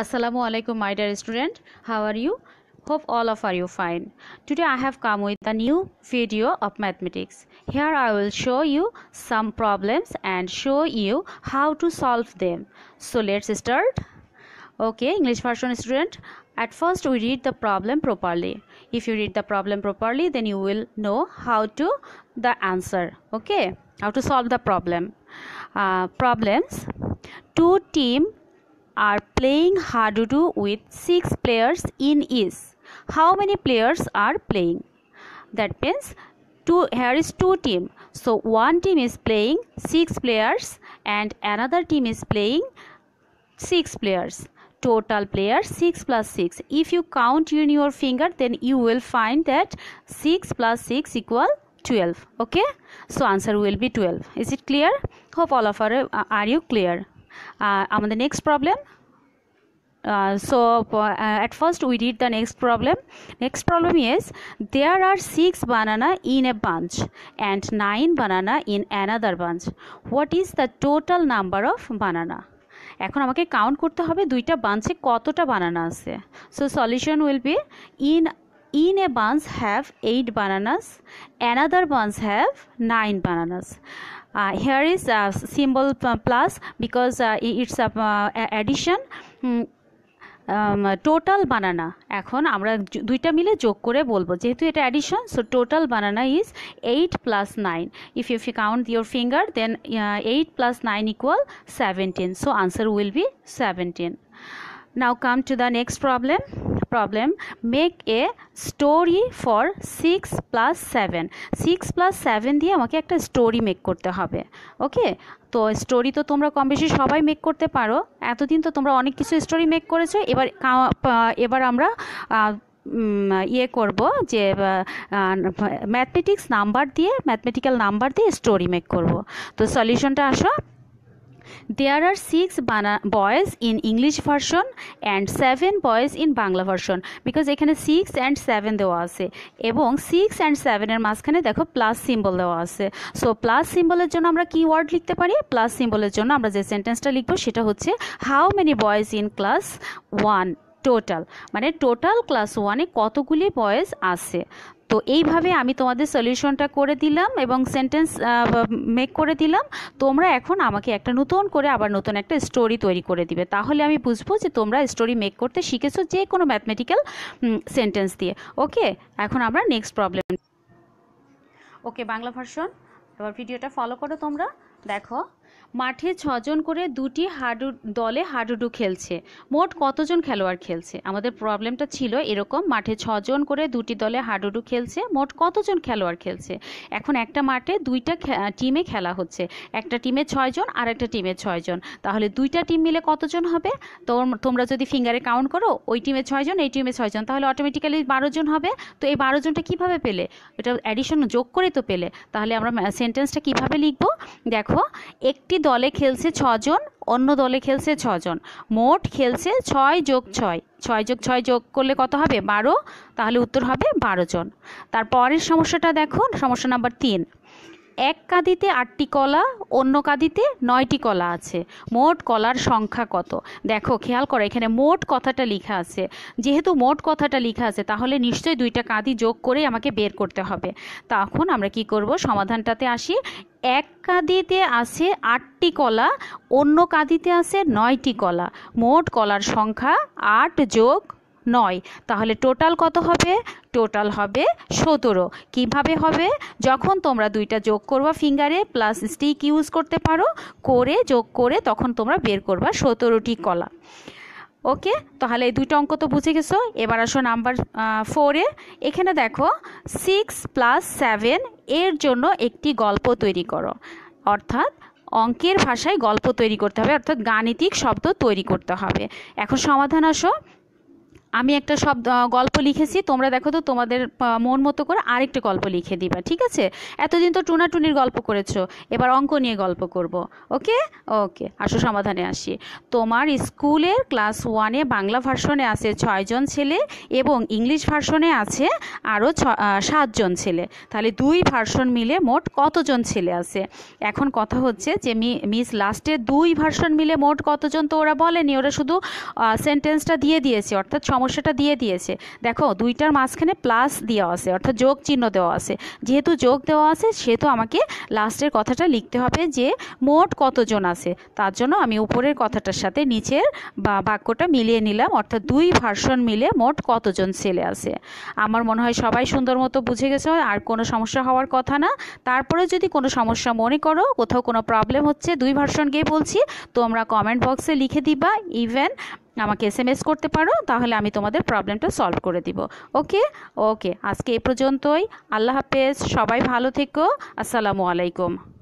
Assalamu alaikum my dear student. How are you? Hope all of are you fine. Today I have come with a new video of mathematics. Here I will show you some problems and show you how to solve them. So let's start. Okay English version student. At first we read the problem properly. If you read the problem properly then you will know how to the answer. Okay how to solve the problem. Uh, problems. Two team are playing Hadoodoo with six players in each. How many players are playing? That means two here is two team. So one team is playing six players and another team is playing six players. Total players 6 plus 6. If you count in your finger then you will find that 6 plus 6 equal 12 okay so answer will be 12 is it clear hope all of are, uh, are you clear আমাদের next problem so at first we read the next problem next problem is there are six banana in a bunch and nine banana in another bunch what is the total number of banana এখন আমাকে count করতে হবে দুইটা বাঞ্চে কতটা banana আছে। So solution will be in in a bunch have eight bananas another bunch have nine bananas here is a symbol plus because uh, it's a uh, addition. Um, total banana এখন আমরা দুইটা মিলে যোগ করে বলব। যেহেতু এটা addition so total banana is eight plus nine if you count your finger then eight plus nine equal seventeen so answer will be seventeen now come to the next problem. Problem, make a story for 6 plus 7 6 plus 7 দিয়ে আমাকে একটা story make করতে হবে ওকে তো story তো তোমরা কম বেশি সবাই মেক করতে পারো। এতদিন তো তোমরা অনেক কিছু স্টোরি মেক করেছ। এবার এবার আমরা ইয়ে করব যে ম্যাথমেটিক্স নাম্বার দিয়ে, ম্যাথমেটিক্যাল নাম্বার দিয়ে স্টোরি মেক করব। তো সলিউশনটা আসো। There are six boys in English version and seven boys in Bangla version because এখানে সিক্স অ্যান্ড সেভেন দেওয়া আছে এবং সিক্স অ্যান্ড সেভেনের মাঝখানে দেখো প্লাস সিম্বল দেওয়া আছে। সো প্লাস সিম্বলের জন্য আমরা কি ওয়ার্ড লিখতে পারি? প্লাস সিম্বলের জন্য আমরা যে সেন্টেন্সটা লিখব সেটা হচ্ছে how many boys in class one total মানে টোটাল ক্লাস ওয়ানে কতগুলি বয়েজ আছে? তো এইভাবে আমি তোমাদের সলিউশনটা করে দিলাম এবং সেন্টেন্স মেক করে দিলাম। তোমরা এখন আমাকে একটা নতুন করে আবার নতুন একটা স্টোরি তৈরি করে দিবে। তাহলে আমি বুঝব যে তোমরা স্টোরি মেক করতে শিখেছো যে কোনো ম্যাথমেটিক্যাল সেন্টেন্স দিয়ে। ওকে এখন আমরা next problem okay Bangla version এবার ভিডিওটা ফলো করো তোমরা। দেখো। মাঠে ছজন করে দুটি হাডু, দলে হাডুডু খেলছে। মোট কতজন খেলোয়াড় খেলছে? আমাদের প্রবলেমটা ছিল এরকম, মাঠে ছজন করে দুটি দলে হাডুডু খেলছে, মোট কতজন খেলোয়াড় খেলছে? এখন একটা মাঠে দুইটা টিমে খেলা হচ্ছে। একটা টিমে ছয়জন আর একটা টিমে ছয়জন। তাহলে দুইটা টিম মিলে কতজন হবে? তো তোমরা যদি ফিঙ্গারে কাউন্ট করো, ওই টিমে ছয়জন, এই টিমে ছয়জন, তাহলে অটোমেটিক্যালি বারো জন হবে। তো এই বারো জনটা কীভাবে পেলে? এটা অ্যাডিশন যোগ করে তো পেলে। তাহলে আমরা সেন্টেন্সটা কীভাবে লিখব? দেখো, একটি দলে খেলছে ছজন, অন্য দলে খেলছে ছজন। মোট খেলছে ছয় যোগ ছয়। ছয় যোগ ছয় যোগ করলে কত হবে? বারো। তাহলে উত্তর হবে বারো জন। তারপরের সমস্যাটা দেখুন, সমস্যা নাম্বার তিন। এক কাঁদিতে আটটি কলা, অন্য কাঁদিতে নয়টি কলা আছে। মোট কলার সংখ্যা কত? দেখো, খেয়াল করো, এখানে মোট কথাটা লেখা আছে। যেহেতু মোট কথাটা লেখা আছে, তাহলে নিশ্চয়ই দুইটা কাঁদি যোগ করে আমাকে বের করতে হবে। তখন আমরা কি করব? সমাধানটাতে আসি। এক কাঁদিতে আছে আটটি কলা, অন্য কাঁদিতে আছে নয়টি কলা। মোট কলার সংখ্যা আট যোগ নয়। তাহলে টোটাল কত হবে? টোটাল হবে সতেরো। কীভাবে হবে? যখন তোমরা দুইটা যোগ করবা ফিঙ্গারে প্লাস স্টিক ইউজ করতে পারো, করে যোগ করে তখন তোমরা বের করবা সতেরোটি কলা। ওকে তাহলে এই দুইটা অঙ্ক তো বুঝে গেছো। এবার আসো নাম্বার ফোরে এখানে দেখো সিক্স প্লাস সেভেন এর জন্য একটি গল্প তৈরি করো। অর্থাৎ অঙ্কের ভাষায় গল্প তৈরি করতে হবে, অর্থাৎ গাণিতিক শব্দ তৈরি করতে হবে। এখন সমাধান আসো। আমি একটা সব গল্প লিখেছি, তোমরা দেখো তো তোমাদের মন মতো করে আরেকটা গল্প লিখে দিবা, ঠিক আছে? এতদিন তো টুনাটুনির গল্প করেছ, এবার অঙ্ক নিয়ে গল্প করব, ওকে? ওকে, আসো সমাধানে আসি। তোমার স্কুলের ক্লাস ওয়ানে বাংলা ভার্সনে আছে ছয়জন ছেলে এবং ইংলিশ ভার্সনে আছে আরও ছ সাতজন ছেলে, তাহলে দুই ভার্সন মিলে মোট কতজন ছেলে আছে? এখন কথা হচ্ছে যে মিস লাস্টে দুই ভার্সন মিলে মোট কতজন, তো ওরা বলেনি, ওরা শুধু সেন্টেন্সটা দিয়ে দিয়েছে, অর্থাৎ সমস্যাটা দিয়ে দিয়েছে। দেখো, দুইটার মাঝখানে প্লাস দেওয়া আছে, অর্থাৎ যোগ চিহ্ন দেওয়া আছে। যেহেতু যোগ দেওয়া আছে, সেহেতু আমাকে লাস্টের কথাটা লিখতে হবে যে মোট কতজন আছে। তার জন্য আমি উপরের কথাটার সাথে নিচের বা বাক্যটা মিলিয়ে নিলাম, অর্থাৎ দুই ভার্সন মিলে মোট কতজন ছেলে আছে। আমার মনে হয় সবাই সুন্দর মতো বুঝে গেছে, আর কোনো সমস্যা হওয়ার কথা না। তারপরে যদি কোনো সমস্যা মনে করো, কোথাও কোনো প্রবলেম হচ্ছে, দুই ভার্সনকেই বলছি, তোমরা কমেন্ট বক্সে লিখে দিবা ইভেন আমাকে এস করতে পারো, তাহলে আমি তোমাদের প্রবলেমটা সলভ করে দিব। ওকে ওকে আজকে এ পর্যন্তই। আল্লাহ হাফেজ, সবাই ভালো থেকো। আসসালামু আলাইকুম।